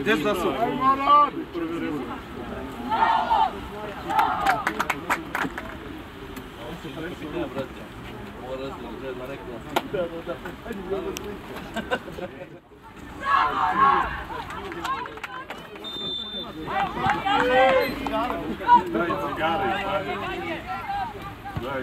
Gdje su zasu? Daj cigare, daj. Daj,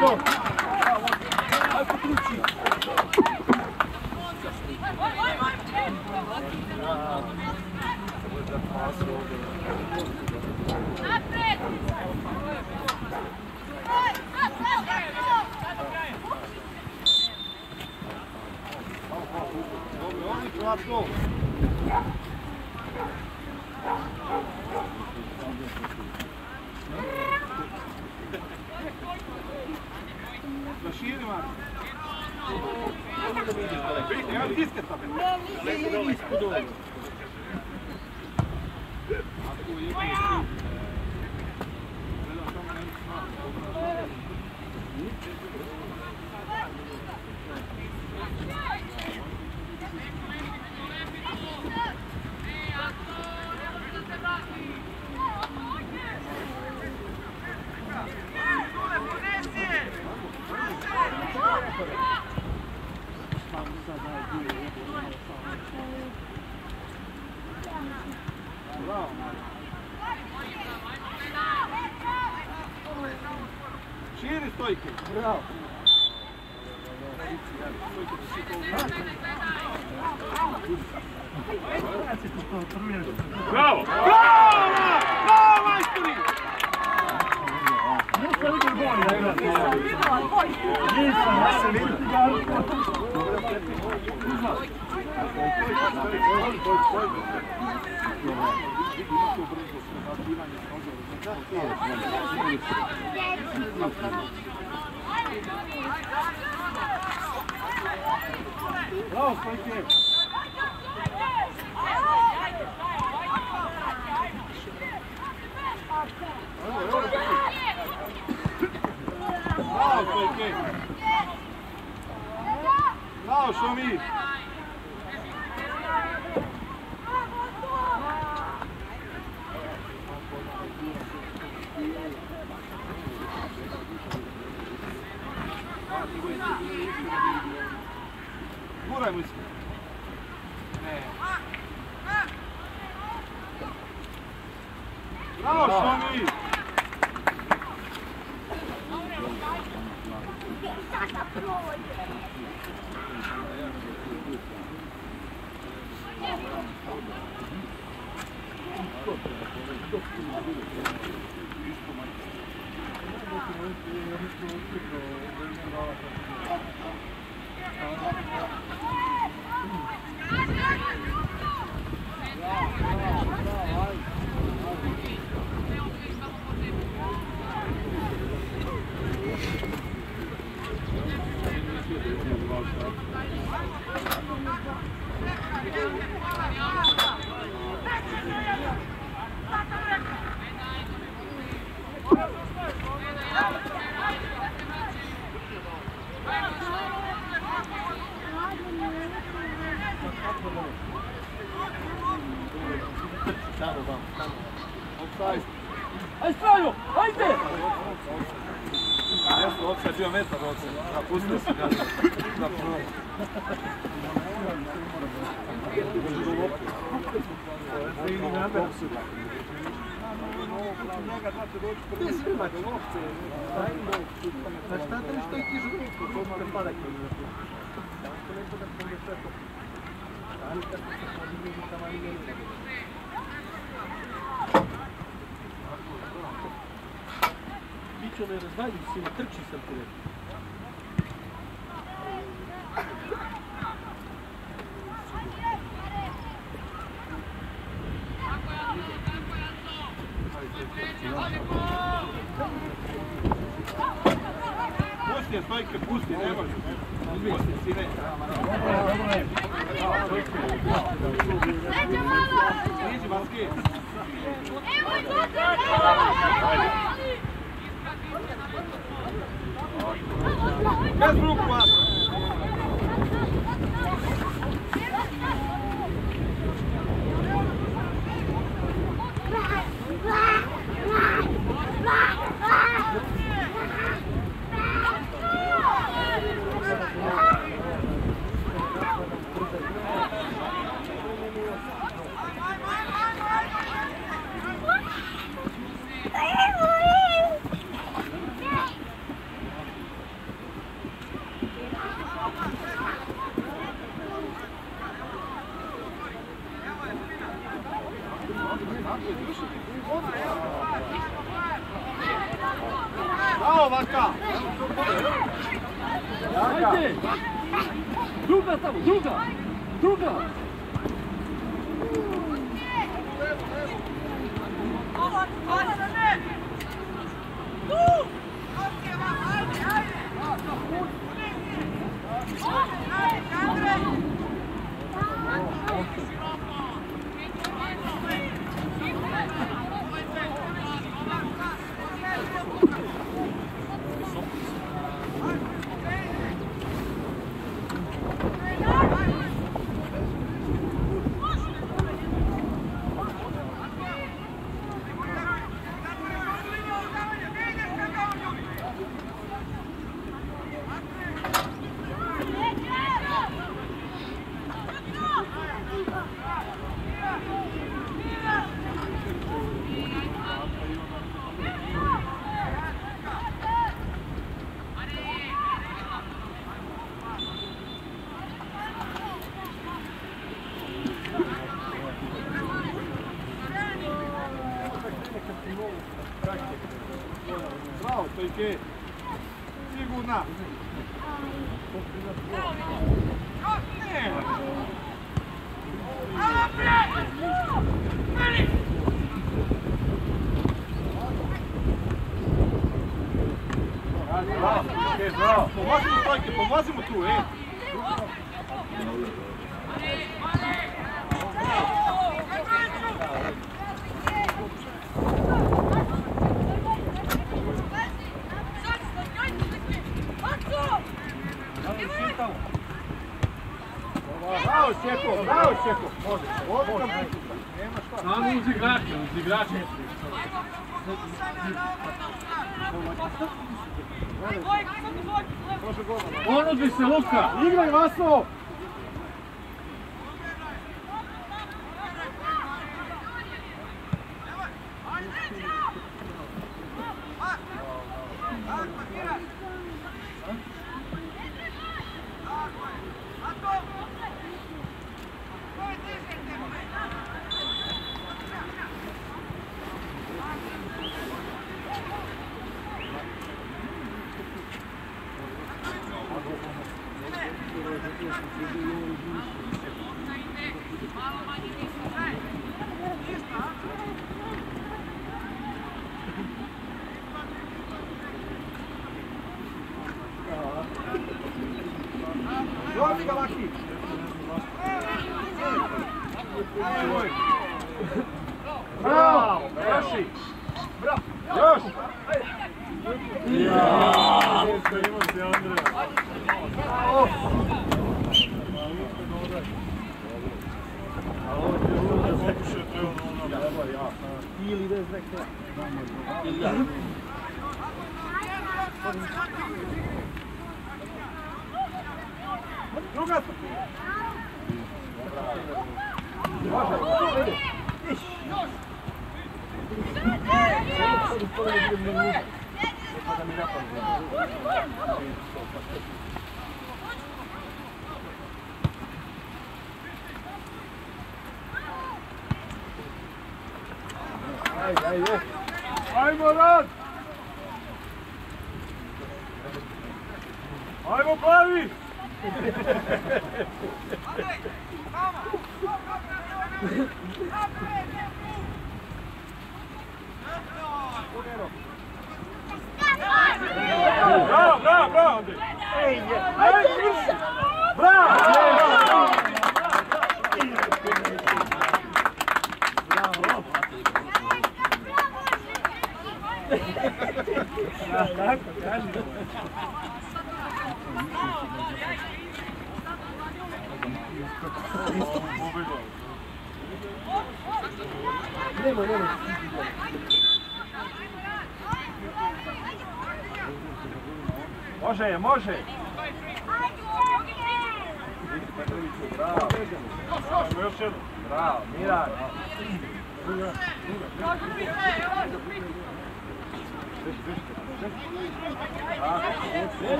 pojene? Širi stojke. Bravo. Bravo! Bravo! Bravo, majstori! Close, right there. Australio, ajde! Ja sam opsa bio metar opsa, a pustio sam ga da prvo. Znaš šta tam što je ti žutu, to mora padak. Da, to lepo da pogledate. Da, da se podijemo tamo i ne Srpčeve, jer znaju svi, trči Srpčeve. happy.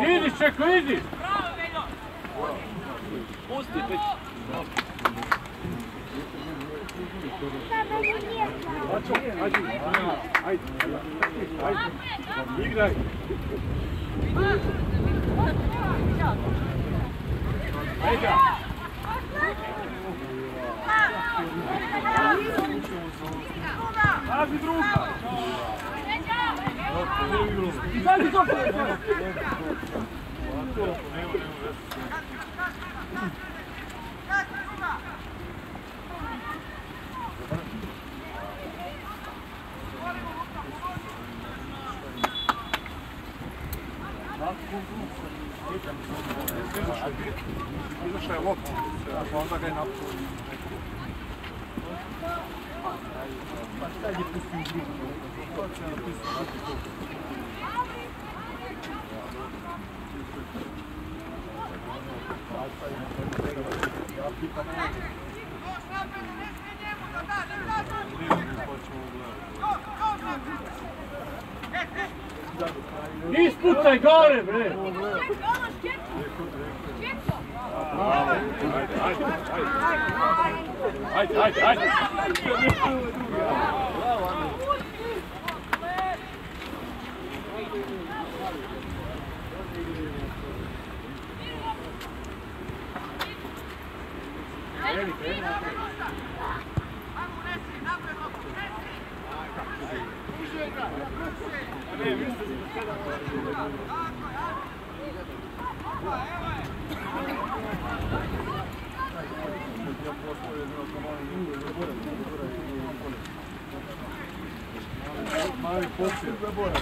Vidiš, čekaj, vidiš! Bravo, Veljo! Pusti, peć! Ajde, ajde, ajde, ajde, igraj! Pazi druga! Izađi. Не спутай горе, бре! Hajde, hajde, После забора.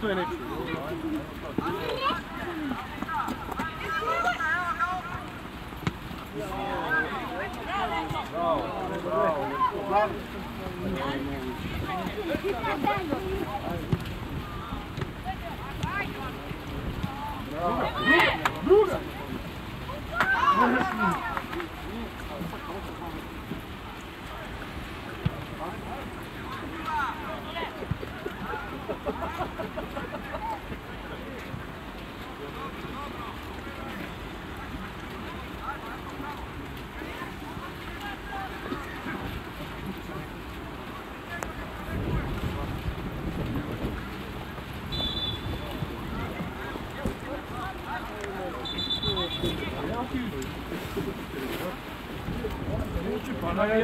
doing it.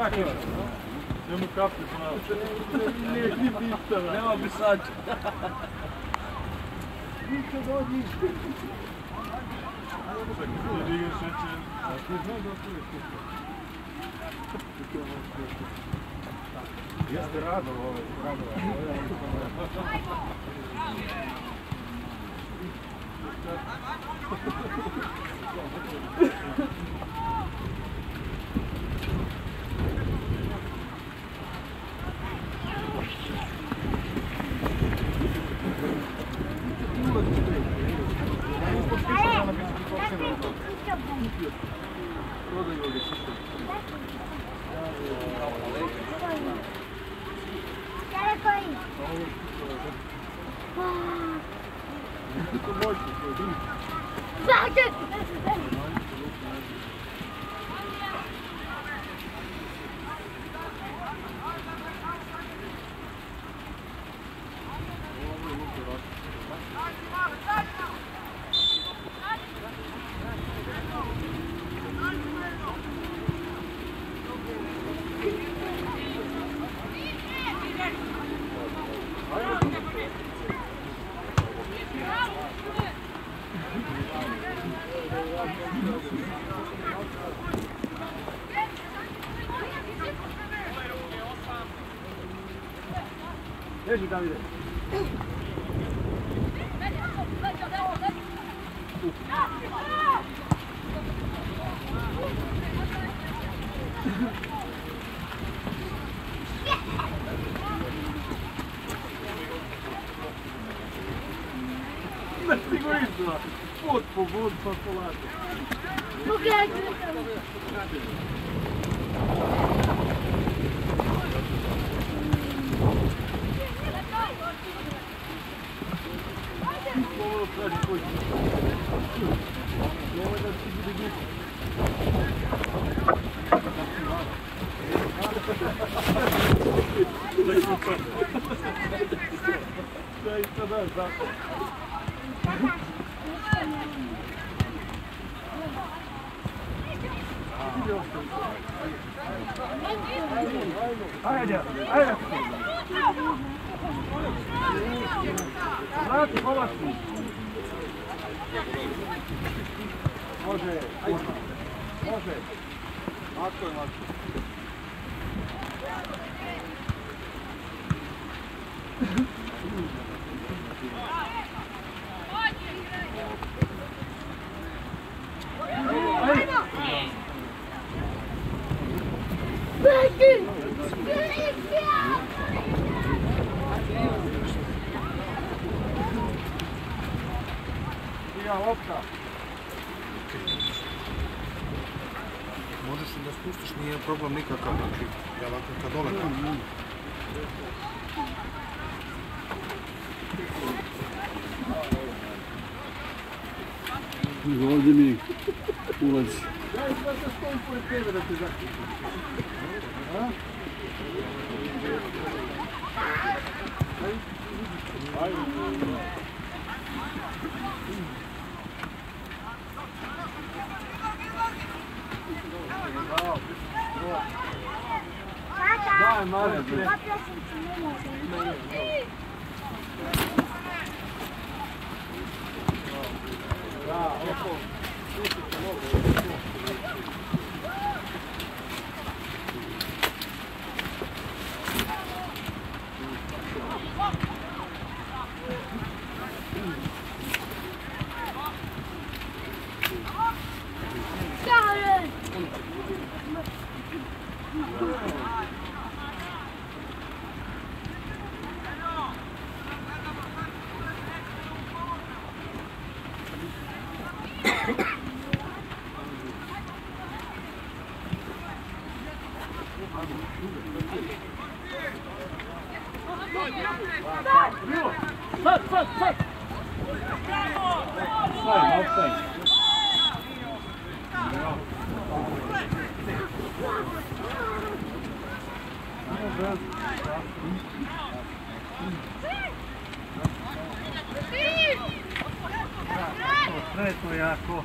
Bana jak jest? Czemu kapty ponad? Nie ma wysadzić. Nie jeszcze Jest rado, rado. purple Аня, Аня. Брат, молодцы. Боже, Боже. Молодцы, молодцы. Je, lako.Ija, lopta. Možeš da spustiš, nije problem nikakav, znači, ja ovako kad dole kam. Ovdje mi ulazi. Daj sve se stoji pored tebe da te zaključi. A? Daj, Marek. Da, oko. Sretno jako.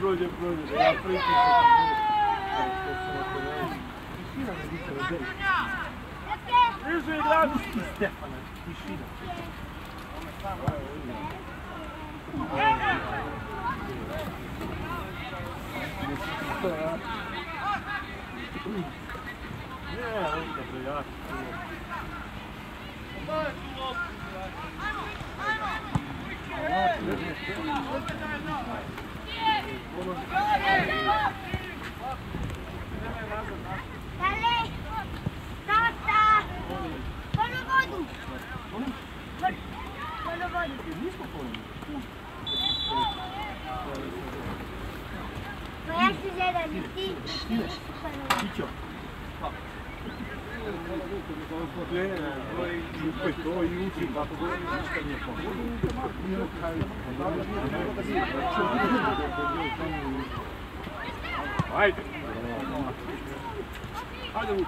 prođe, prođe, ja pričam. Tišina ne bih prođe. Bliže igrači ti Stefana, tišina. Thank you. Воду. Воду, воду. Ты не спокойно? я сюда летит, Тичок. Ajde. Ajde, Vuče.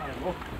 Ajde, Vuče.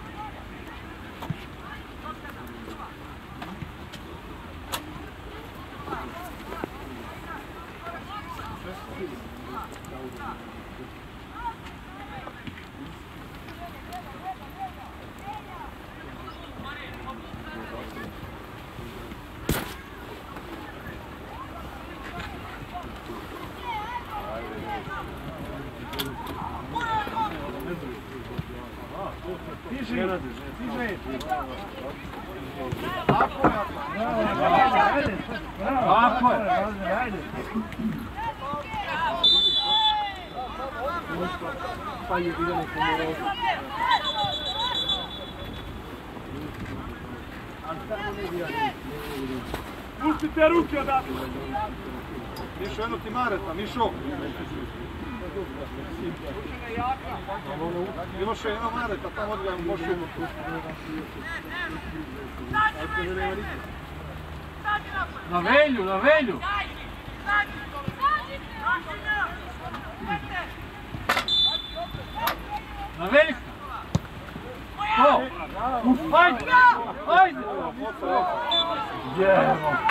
Pustite ruke odavde. Mišo, eno ti mareta, Mišo. Miloše, eno mareta, tamo odgledam Bošu. Na velju, na velju! Na veljka! To! Ajde! Ajde! Jevo.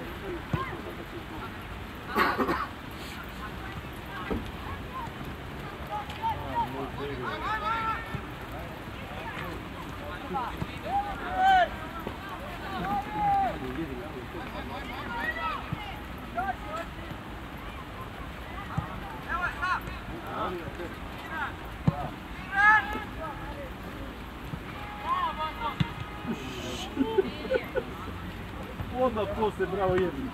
Ona posle bravo jedno.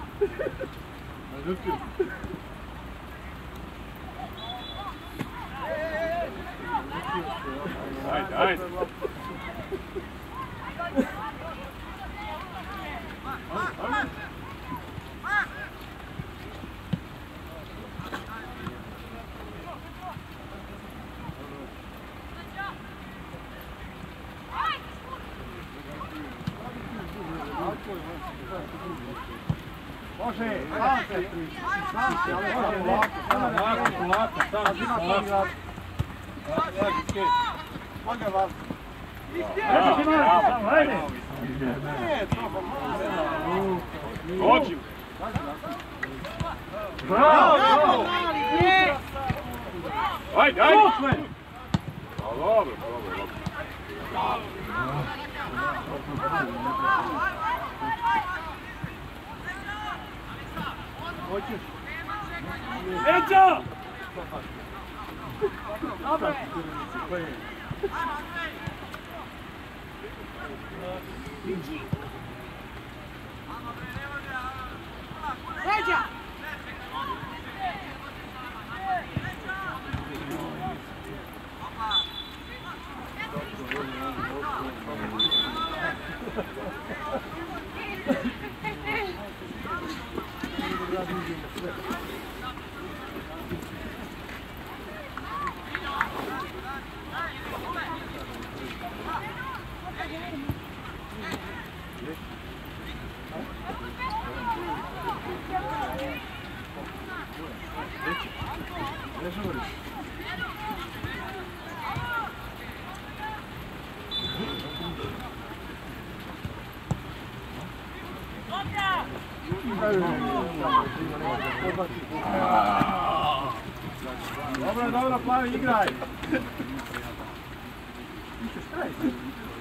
Dobro, dobro, plavi, igraj.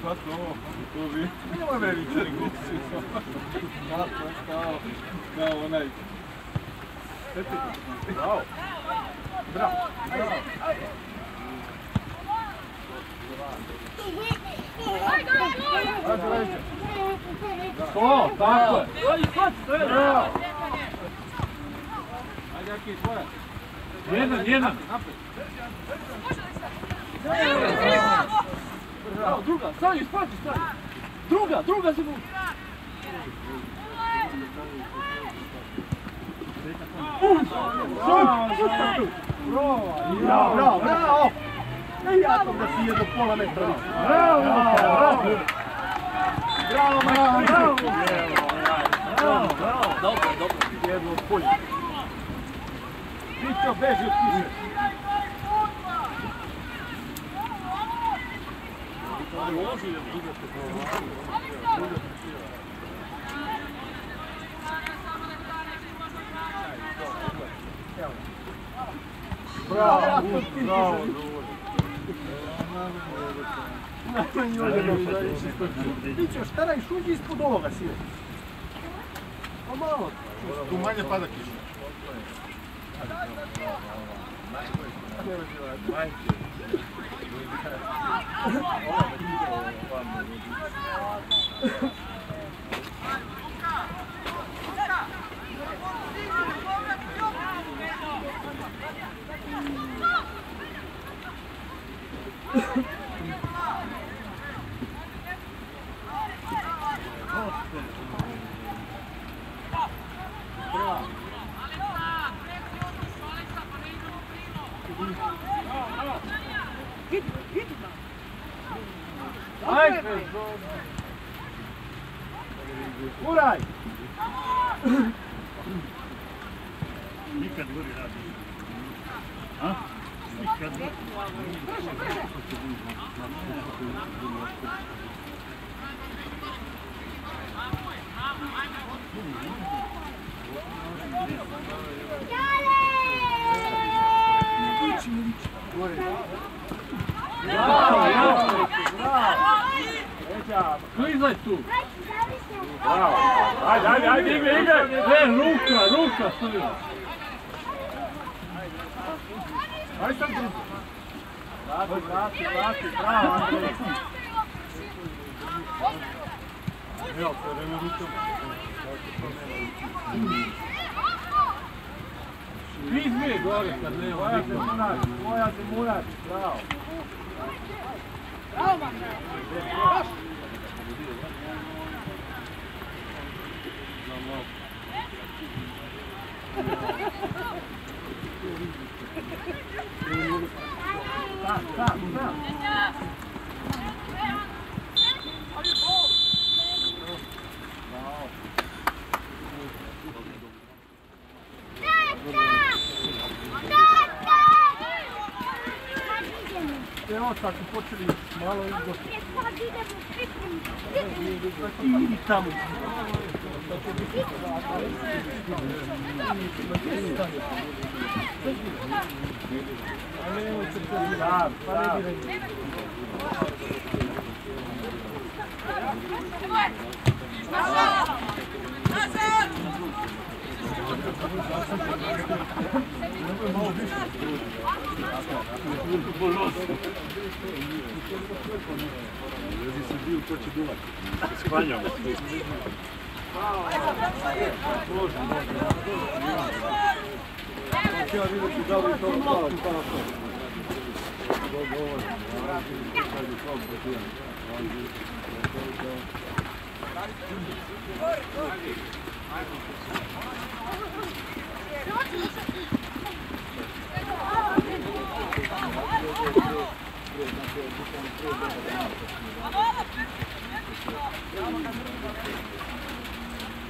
Kako ovo? To vi? Nema me vičeri glupi. Kako, kao, kao onaj. Bravo. Bravo. Bravo. Ajde, leđe. To, tako je. Bravo. Ajde, Aki, tvoja. Jedan, jedan. Bravo, druga, stani, spati, stani. Druga, druga se vuče. Bravo, bravo, bravo. E ja da si jedno pola metra. Bravo, bravo. Bravo, bravo, bravo. Bravo, bravo. Dobro, dobro. Jedno od beži od kiše. Bravo, bravo. Vićo, šta radiš? Uđi ispod ovoga, sine. Pa malo. Tu manje Ha ha ha. Klizaj tu. Bravo. Ajde, ajde, ajde, igraj, igraj. E, ruka, ruka stavi. aj sam drugi. Vrati, vrati, vrati, bravo Andrej. Ja, se vreme rukom. Izmi gore kad ne, koja se muraš, koja se muraš, bravo. Bravo, Andrej. Bravo. Evo tako počeli malo izgledati. I tamo. Da, da. Sklanjamo. Ja vidjeti da li to hvala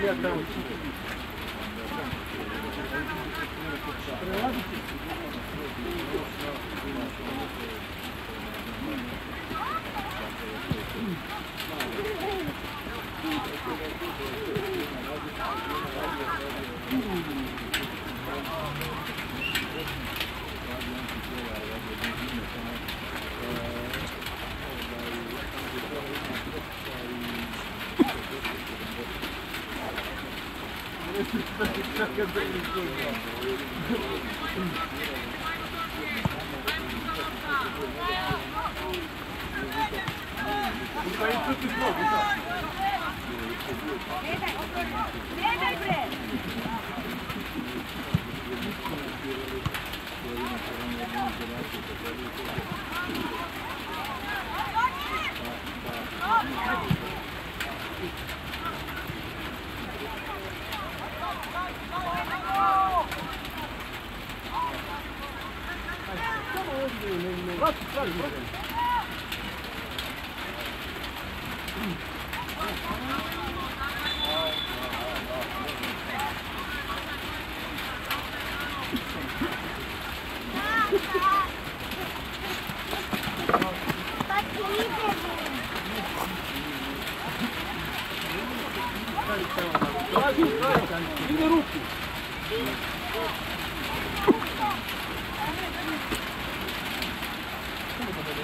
Ребята, там... good, good, good.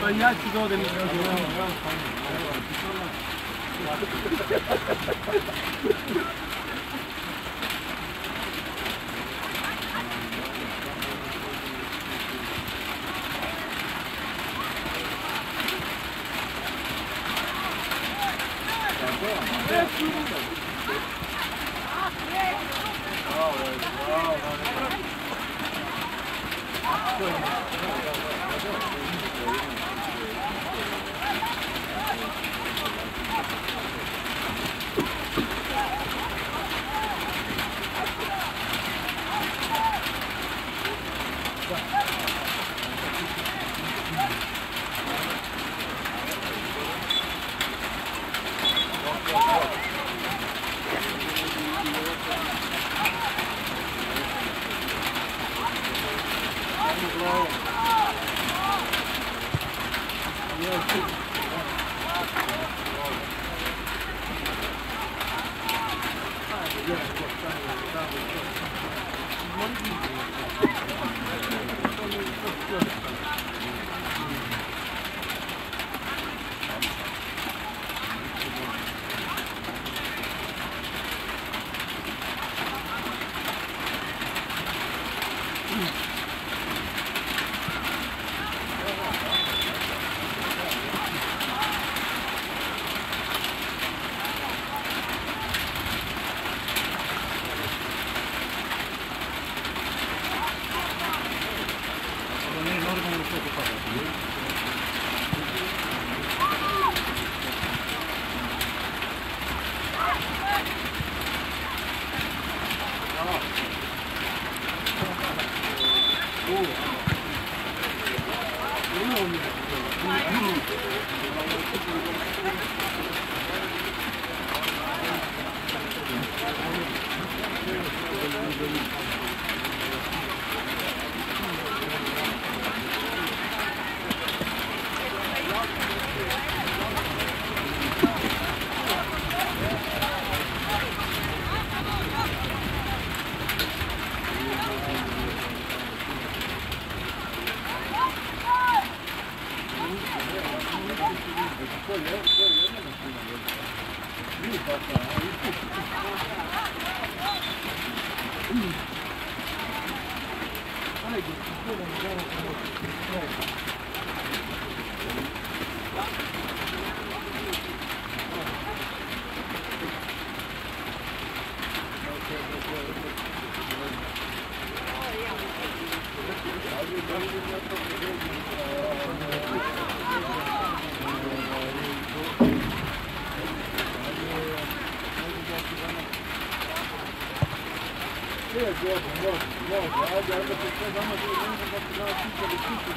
Pa ja ću da odem Abi araba tutmaz ama bu önce bakılan kimse de kimse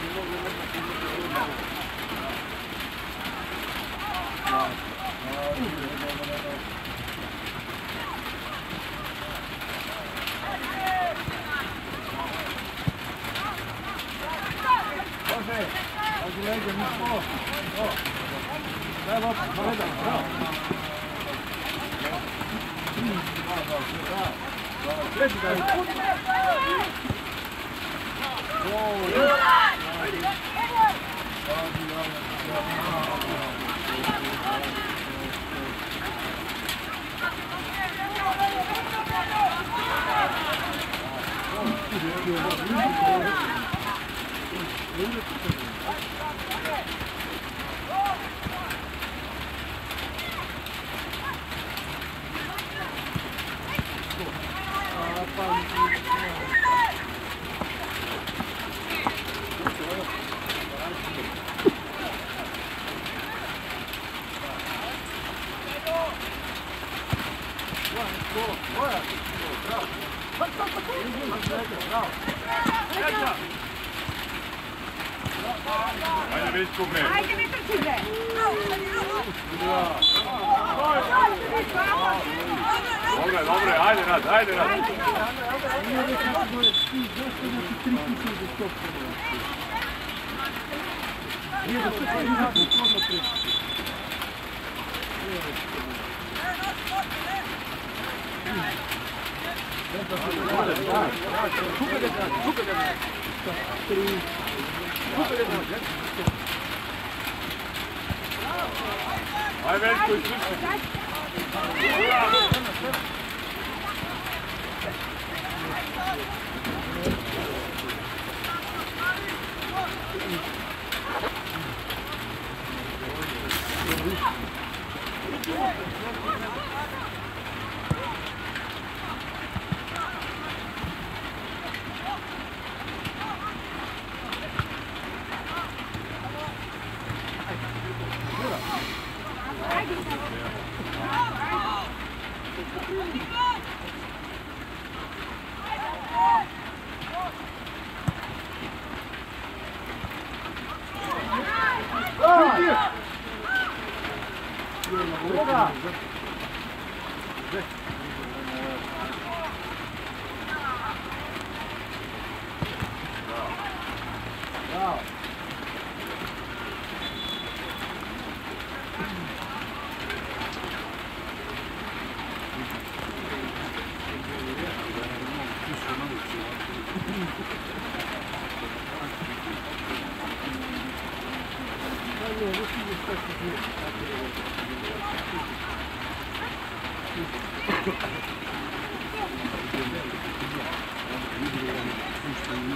Thank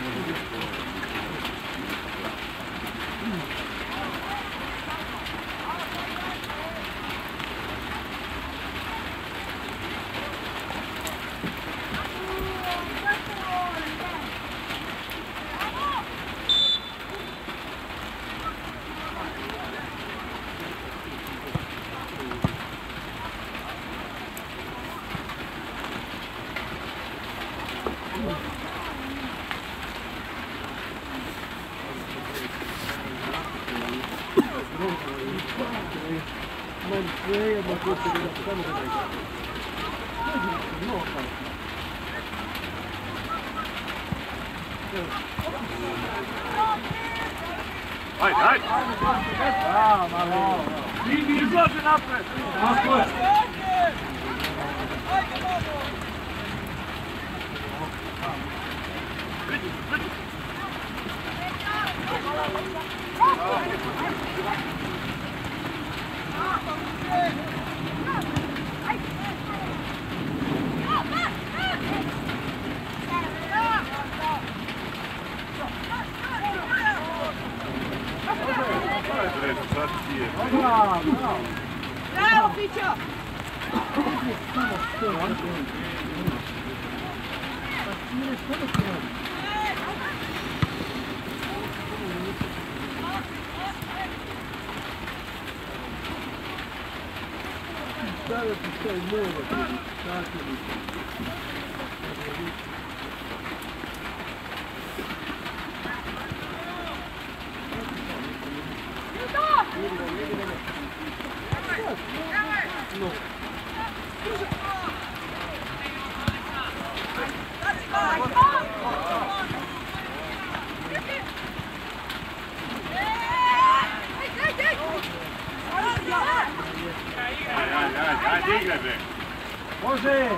you. Može!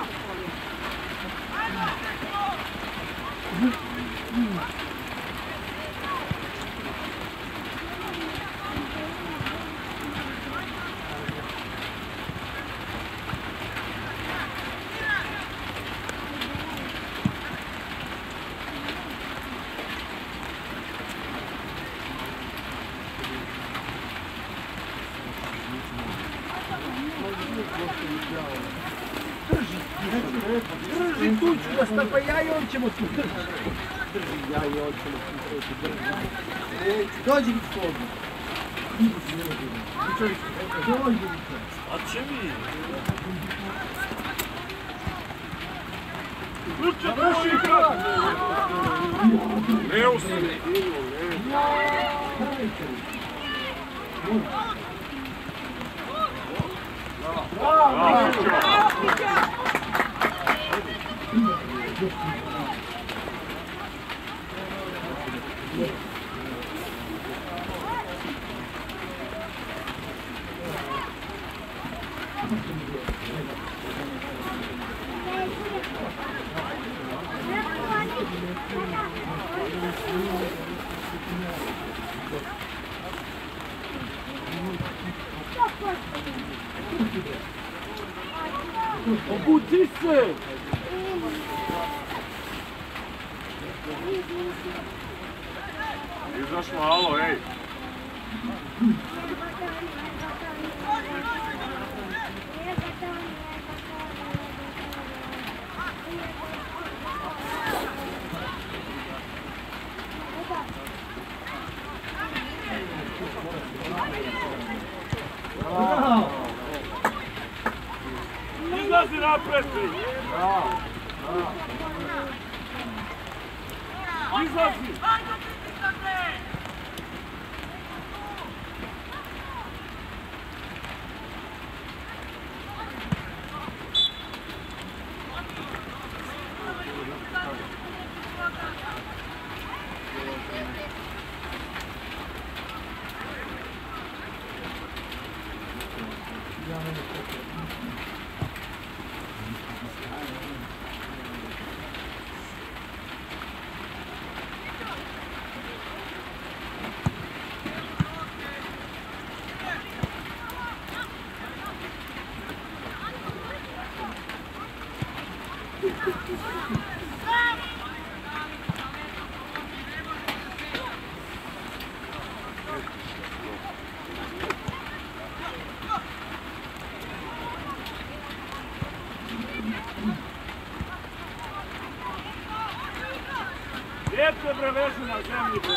country. Djece bre vežu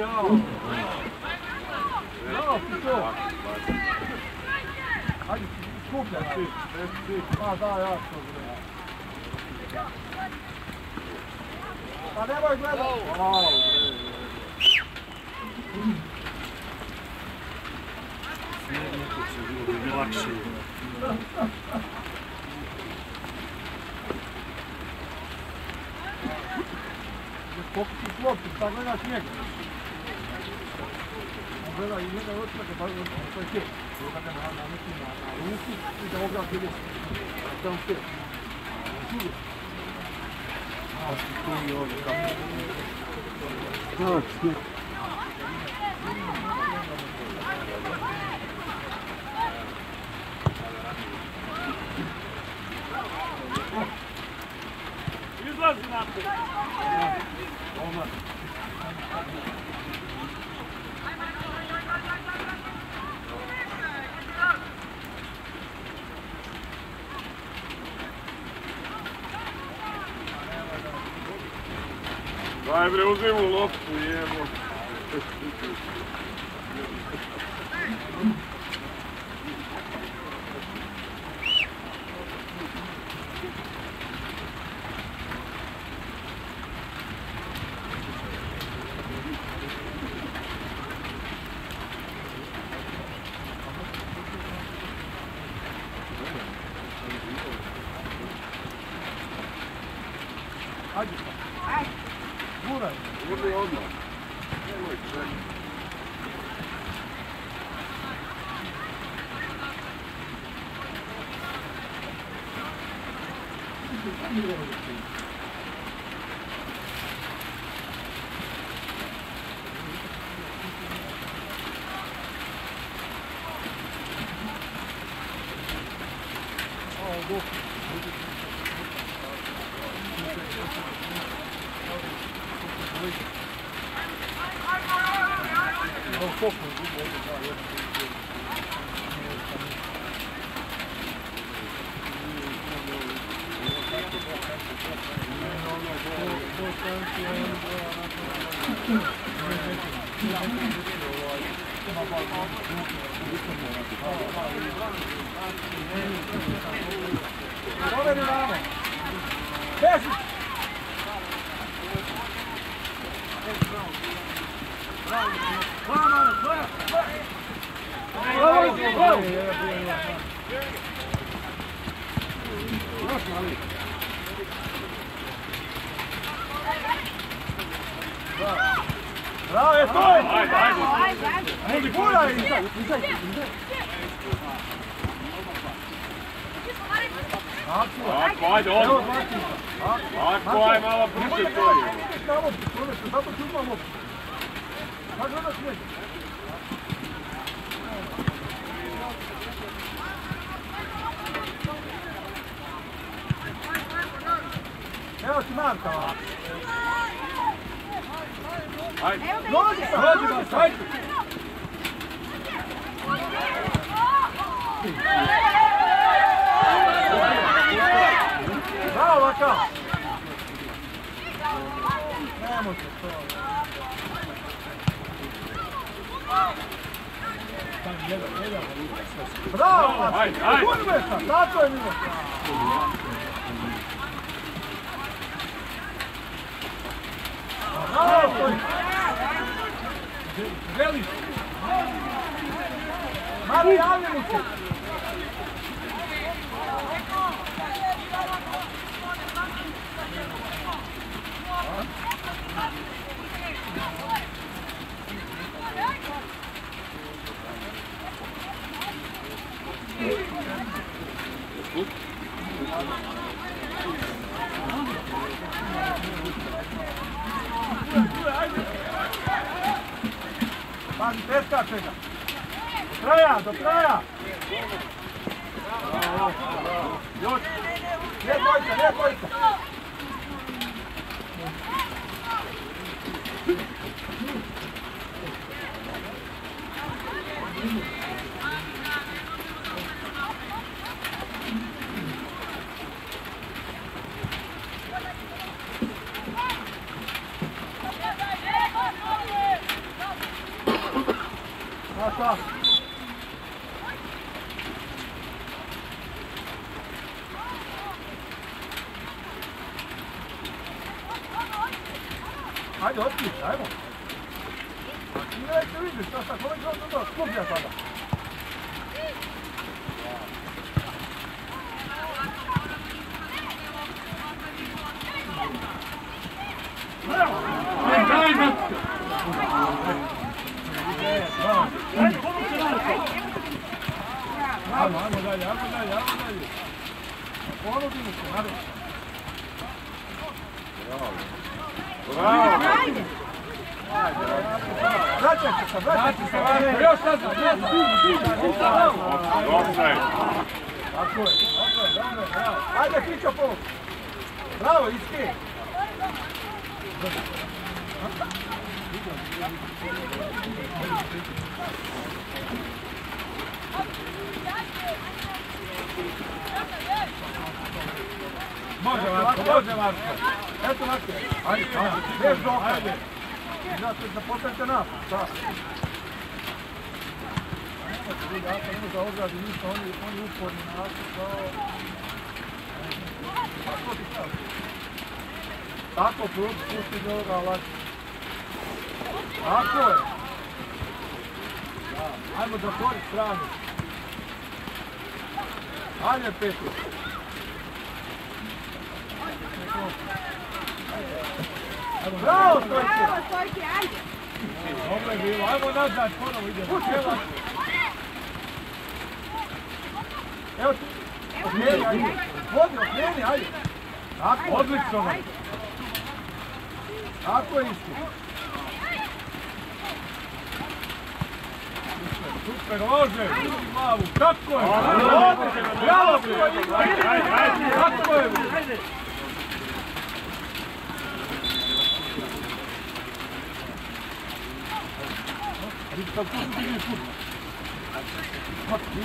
jao. Jao, ti to. Hajde, skupljaj ti. Pa da, ja što gledam. Pa nemoj gledat. Au, Smjer neko će bilo bi mi lakše. Koliko ti slopci, pa gledaš njega. 我不进，对，Thank you. Tako, pusti do ovoga ovako. Tako je. Ajmo Da, pori zatvori stranu. Ajde, Petu. Bravo, Stojke! Bravo, Stojke, ajde! Dobro je bilo, ajmo nazad, ponovo ide. Pusti, evo. Evo ti, Odmijeni, ajde. Vodi, okljeni, ajde. Tako, odlično. Ajde. Tako je isto. Super, lože, vidi glavu, tako je! Bravo, tako je! Kako su ti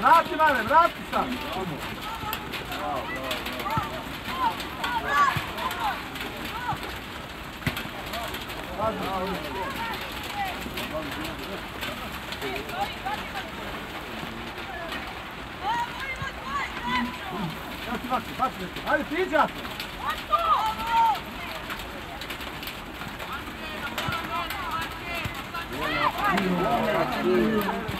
Vrati, mame, vrati sam! Bravo, bravo. Ajde, priđa se! Ajde, priđa se!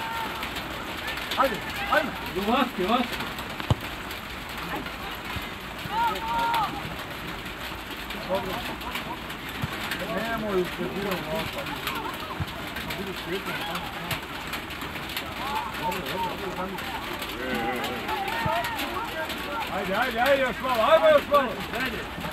Ajde, ajde. Do vaske, vaske. Dobro. Nemoj uspjetirati opa. Dobro, dobro, dobro. Hajde, hajde, hajde još malo, još malo.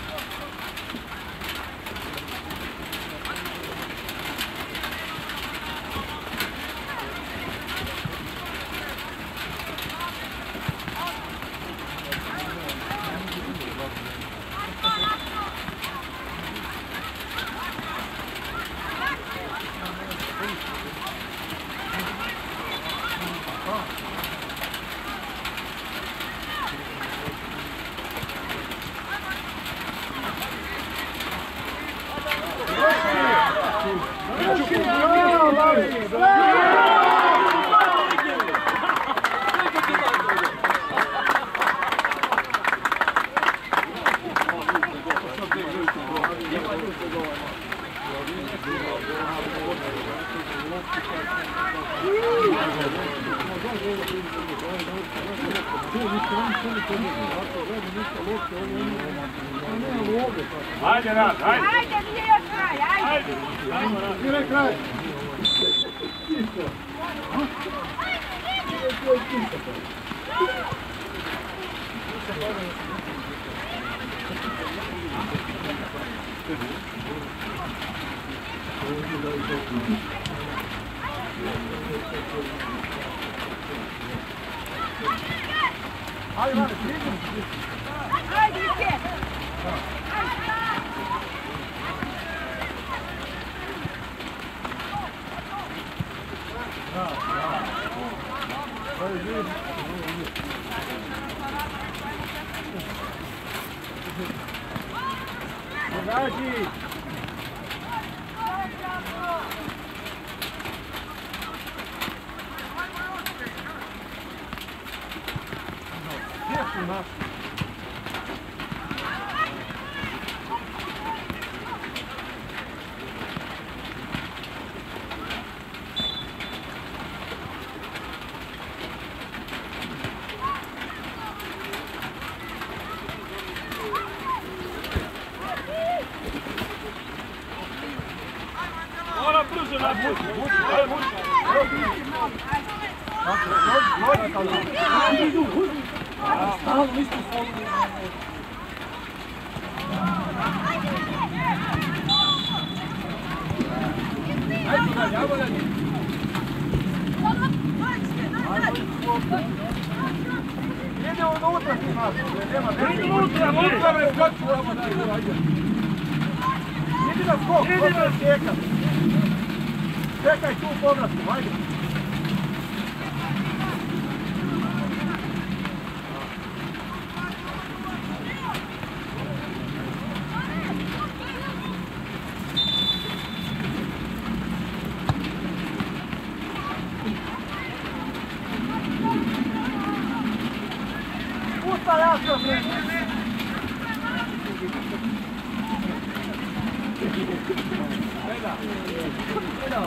Ajde, Rad, ajde! Ajde, nije još kraj, ajde. Nije kraj. Ajde, Mare, priđi. Ajde, Ike. Gađi. Đây là. Đây là.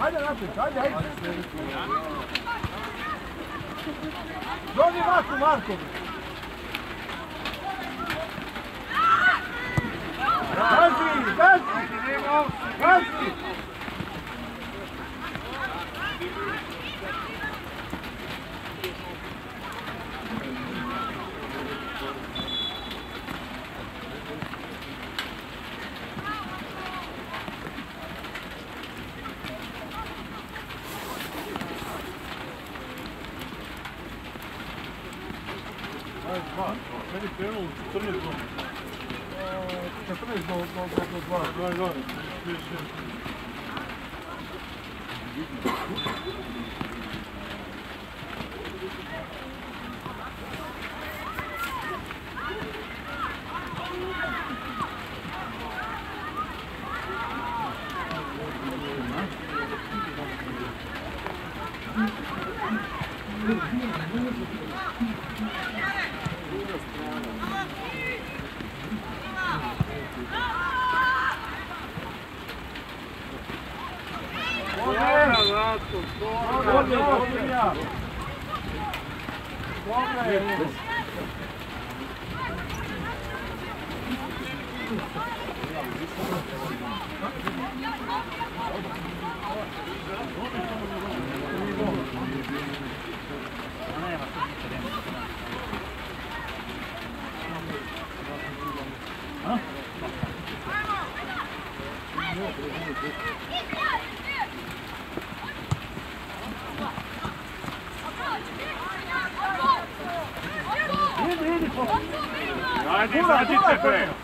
Ajde naprijed, ajde, ajde. Dođi vaku, Marko. Gazi, gazi, gazi. pula, pula.